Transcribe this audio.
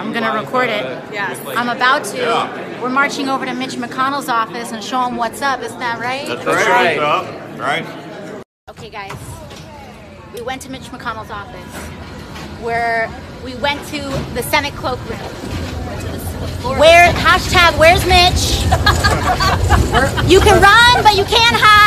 I'm gonna record it. Yes. I'm about to. Yeah. We're marching over to Mitch McConnell's office and show him what's up. Isn't that right? That's That's right. right. Right? Okay, guys. We went to Mitch McConnell's office where we went to the Senate cloakroom. Where hashtag Where's Mitch? you can run, but you can't hide.